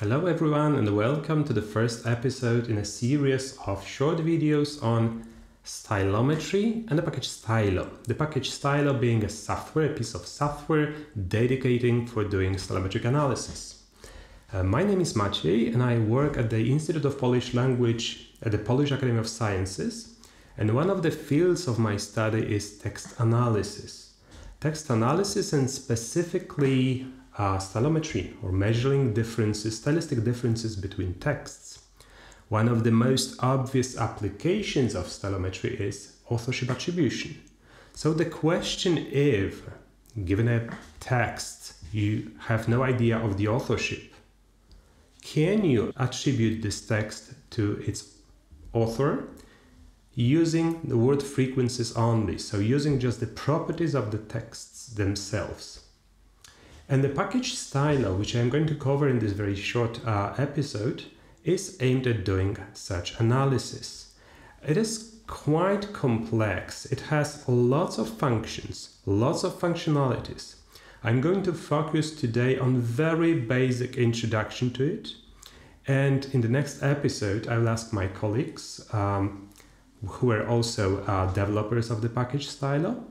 Hello everyone and welcome to the first episode in a series of short videos on stylometry and the package Stylo. The package Stylo being a software, a piece of software dedicating for doing stylometric analysis. Uh, my name is Maciej and I work at the Institute of Polish Language at the Polish Academy of Sciences and one of the fields of my study is text analysis. Text analysis and specifically uh, stylometry or measuring differences, stylistic differences between texts. One of the most obvious applications of stylometry is authorship attribution. So the question if, given a text, you have no idea of the authorship, can you attribute this text to its author using the word frequencies only, so using just the properties of the texts themselves? And the package Stylo, which I'm going to cover in this very short uh, episode, is aimed at doing such analysis. It is quite complex. It has lots of functions, lots of functionalities. I'm going to focus today on very basic introduction to it. And in the next episode, I will ask my colleagues, um, who are also uh, developers of the package Stylo,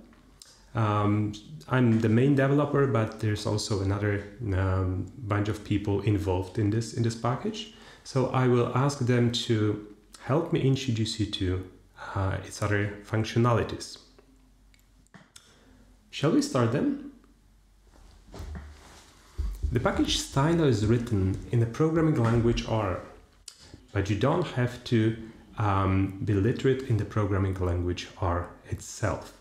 um, I'm the main developer, but there's also another um, bunch of people involved in this in this package. So I will ask them to help me introduce you to uh, its other functionalities. Shall we start then? The package Stylo is written in the programming language R, but you don't have to um, be literate in the programming language R itself.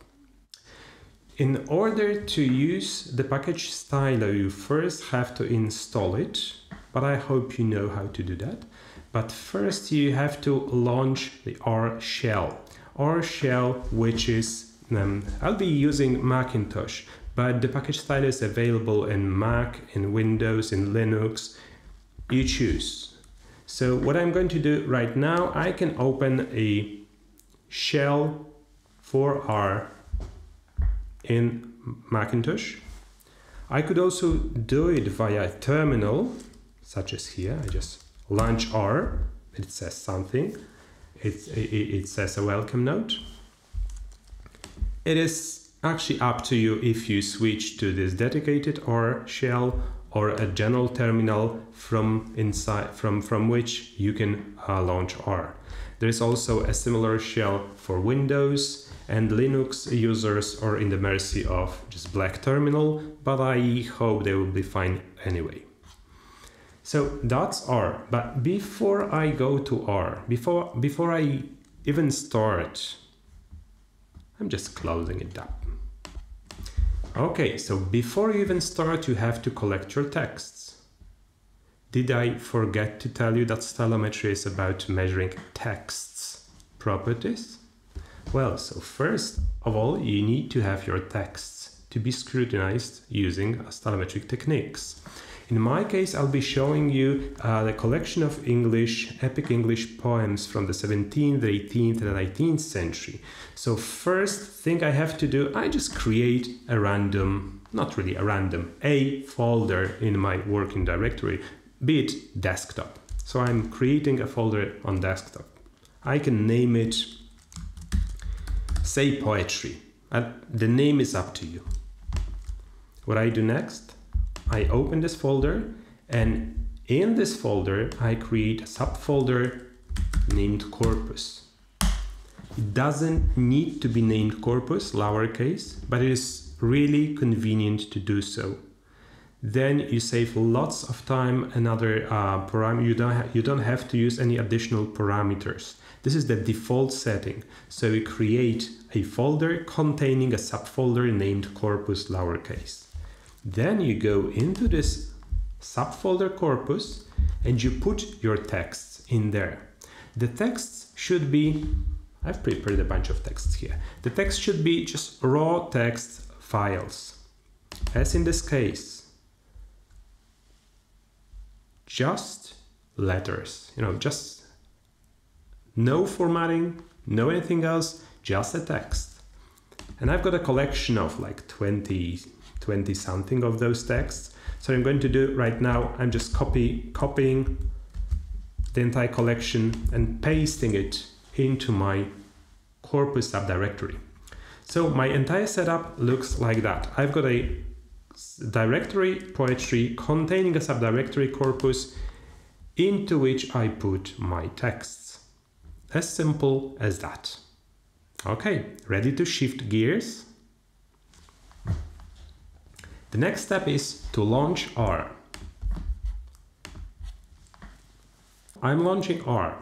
In order to use the package Stylo, you first have to install it, but I hope you know how to do that. But first you have to launch the R shell. R shell, which is, um, I'll be using Macintosh, but the package Stylo is available in Mac, in Windows, in Linux, you choose. So what I'm going to do right now, I can open a shell for R in Macintosh. I could also do it via terminal, such as here. I just launch R, it says something. It, it, it says a welcome note. It is actually up to you if you switch to this dedicated R shell or a general terminal from inside from from which you can uh, launch R. There is also a similar shell for Windows and Linux users are in the mercy of just black terminal, but I hope they will be fine anyway. So that's R, but before I go to R, before, before I even start, I'm just closing it up. Okay, so before you even start, you have to collect your texts. Did I forget to tell you that stylometry is about measuring texts properties? Well, so first of all, you need to have your texts to be scrutinized using stylometric techniques. In my case, I'll be showing you uh, the collection of English, epic English poems from the 17th, 18th, and 19th century. So first thing I have to do, I just create a random, not really a random, a folder in my working directory, be it desktop. So I'm creating a folder on desktop. I can name it say poetry. And the name is up to you. What I do next, I open this folder and in this folder, I create a subfolder named corpus. It doesn't need to be named corpus, lowercase, but it is really convenient to do so. Then you save lots of time and other uh. You don't, you don't have to use any additional parameters. This is the default setting. So we create a folder containing a subfolder named corpus lowercase. Then you go into this subfolder corpus and you put your texts in there. The texts should be, I've prepared a bunch of texts here. The text should be just raw text files. As in this case, just letters, you know, just no formatting, no anything else, just a text. And I've got a collection of like 20, 20 something of those texts. So I'm going to do right now, I'm just copy copying the entire collection and pasting it into my corpus subdirectory. So my entire setup looks like that. I've got a directory poetry containing a subdirectory corpus into which I put my texts. As simple as that. Okay, ready to shift gears? The next step is to launch R. I'm launching R.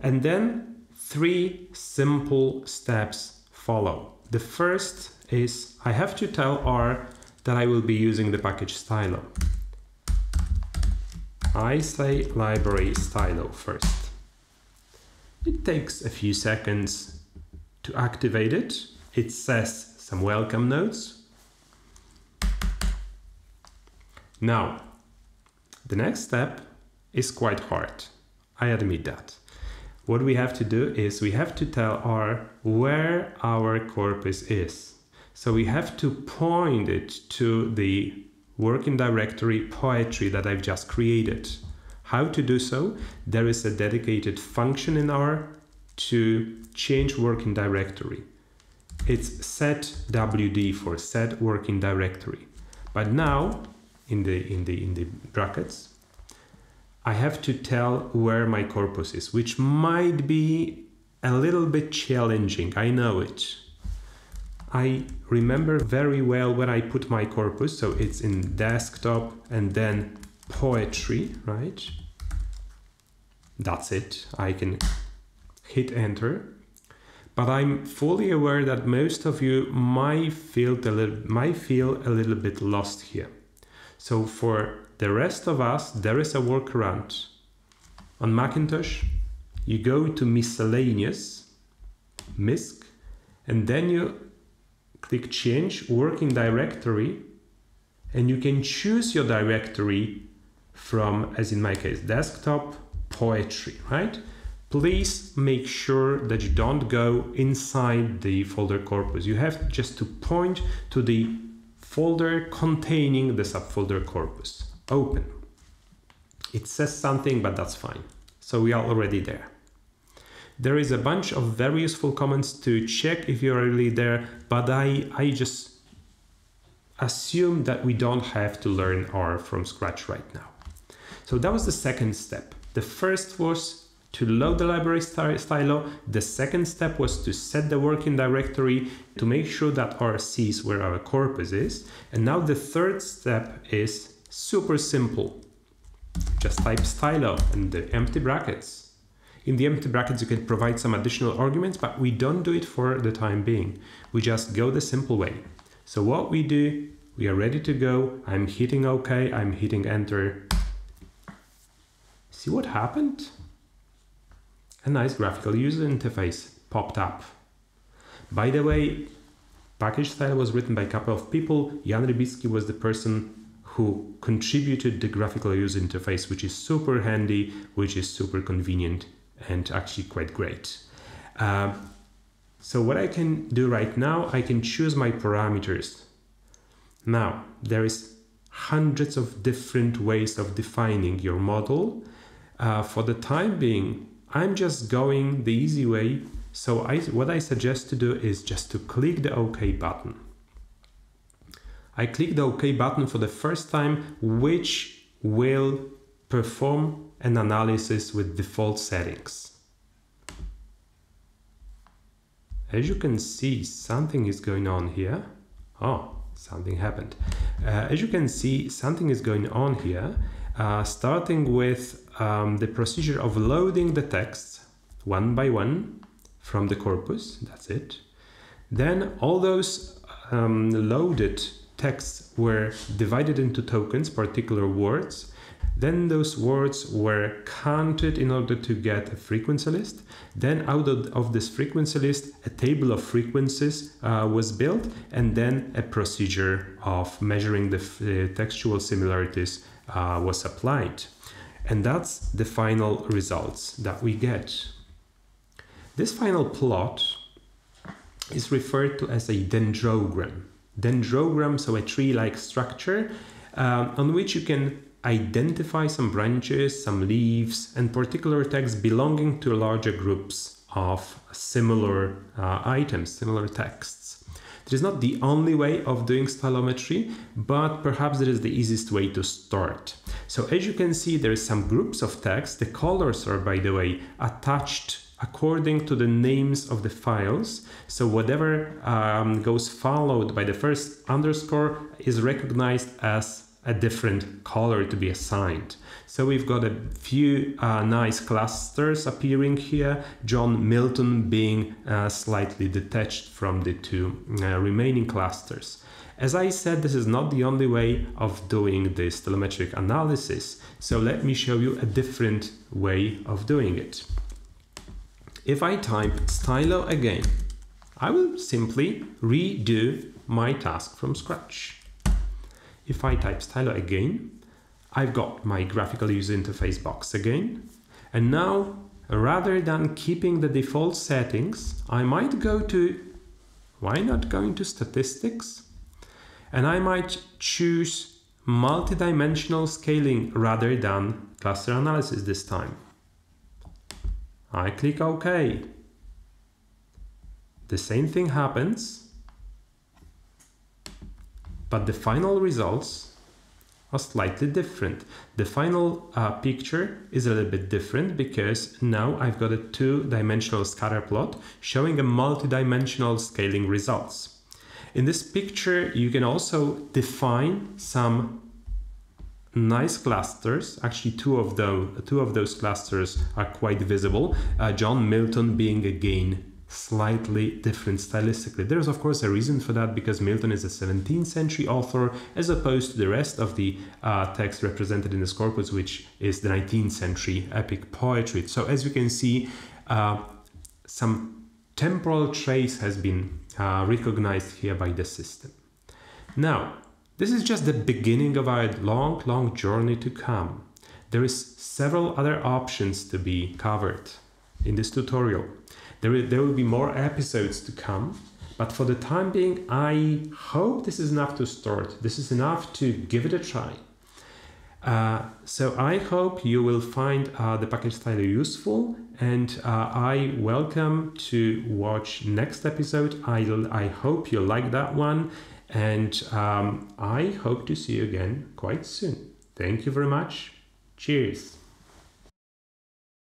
And then three simple steps follow. The first is I have to tell R that I will be using the package stylo. I say library stylo first. It takes a few seconds to activate it. It says some welcome notes Now, the next step is quite hard. I admit that. What we have to do is we have to tell R where our corpus is. So we have to point it to the working directory poetry that I've just created. How to do so? There is a dedicated function in R to change working directory. It's set WD for set working directory. But now in the in the in the brackets I have to tell where my corpus is, which might be a little bit challenging. I know it. I remember very well where I put my corpus, so it's in desktop and then poetry, right? That's it. I can hit enter. But I'm fully aware that most of you might feel a little, might feel a little bit lost here. So for the rest of us, there is a workaround. On Macintosh, you go to miscellaneous, MISC, and then you click change working directory and you can choose your directory from, as in my case, desktop, poetry, right? Please make sure that you don't go inside the folder corpus. You have just to point to the folder containing the subfolder corpus. Open. It says something, but that's fine. So we are already there. There is a bunch of very useful comments to check if you're really there, but I, I just assume that we don't have to learn R from scratch right now. So that was the second step. The first was to load the library stylo. The second step was to set the working directory to make sure that R is where our corpus is. And now the third step is super simple. Just type stylo and the empty brackets. In the empty brackets, you can provide some additional arguments, but we don't do it for the time being. We just go the simple way. So what we do, we are ready to go. I'm hitting OK, I'm hitting enter. See what happened? a nice graphical user interface popped up. By the way, package stylo was written by a couple of people. Jan Rybicki was the person who contributed the graphical user interface, which is super handy, which is super convenient and actually quite great. Uh, so what I can do right now, I can choose my parameters. Now, there is hundreds of different ways of defining your model. Uh, for the time being, I'm just going the easy way. So I, what I suggest to do is just to click the OK button. I click the OK button for the first time, which will perform an analysis with default settings. As you can see, something is going on here. Oh, something happened. Uh, as you can see, something is going on here, uh, starting with um, the procedure of loading the text one by one from the corpus, that's it. Then all those um, loaded texts were divided into tokens, particular words. Then those words were counted in order to get a frequency list. Then out of, this frequency list, a table of frequencies uh, was built, and then a procedure of measuring the textual similarities uh, was applied. And that's the final results that we get. This final plot is referred to as a dendrogram. Dendrogram, so a tree-like structure, um, on which you can identify some branches, some leaves, and particular text belonging to larger groups of similar uh, items, similar texts. It is not the only way of doing stylometry, but perhaps it is the easiest way to start. So as you can see, there is some groups of text. The colors are, by the way, attached according to the names of the files. So whatever um, goes followed by the first underscore is recognized as a different color to be assigned. So we've got a few uh, nice clusters appearing here, John Milton being uh, slightly detached from the two uh, remaining clusters. As I said, this is not the only way of doing this stylometric analysis, so let me show you a different way of doing it. If I type stylo again, I will simply redo my task from scratch. If I type stylo again, I've got my graphical user interface box again. And now, rather than keeping the default settings, I might go to, why not going to statistics? And I might choose multidimensional scaling rather than cluster analysis this time. I click OK. The same thing happens but the final results are slightly different. The final uh, picture is a little bit different because now I've got a two-dimensional scatter plot showing a multi-dimensional scaling results. In this picture, you can also define some nice clusters. Actually, two of those, two of those clusters are quite visible. Uh, John Milton being again slightly different stylistically. There is, of course, a reason for that because Milton is a 17th century author as opposed to the rest of the uh, text represented in this corpus, which is the 19th century epic poetry. So, as you can see, uh, some temporal trace has been uh, recognized here by the system. Now, this is just the beginning of our long, long journey to come. There is several other options to be covered in this tutorial. There will, there will be more episodes to come, but for the time being, I hope this is enough to start. This is enough to give it a try. Uh, so I hope you will find uh, the package stylo useful and uh, I welcome to watch next episode. I, I hope you like that one and um, I hope to see you again quite soon. Thank you very much. Cheers.